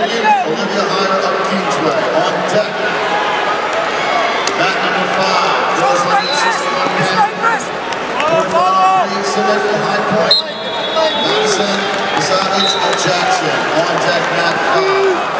Olivia Hyder of Kingsway on deck. Mat number five, girls 161 pounds. Three, selected High Point. Madison, Savage, and Jackson on deck, mat five.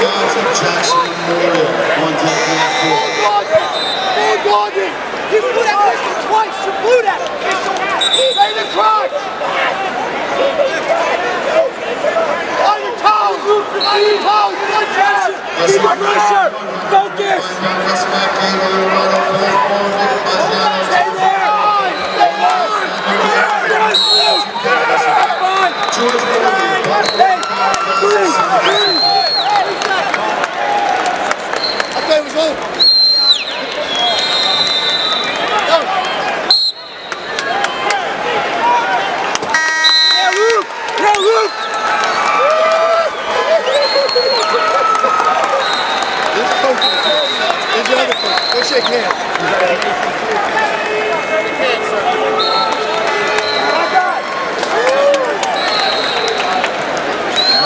Julian Gaza, Jackson Memorial. On deck, mat four. You blew that pistol twice! You blew that! Say the crime! On your toes! On your toes! Good pressure! Keep the pressure! Focus! Let's shake hands.